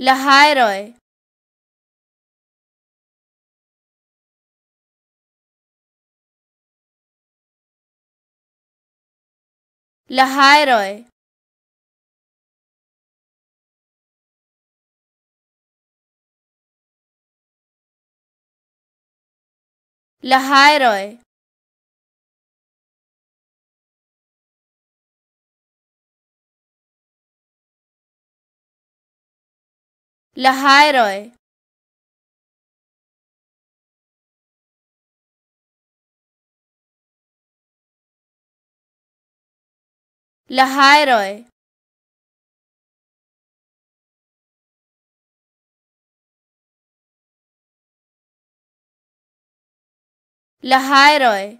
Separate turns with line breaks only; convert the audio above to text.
लहाय Roy लहाय Roy लहाय Roy लहाय Roy. लहाय Roy. लहाय Roy.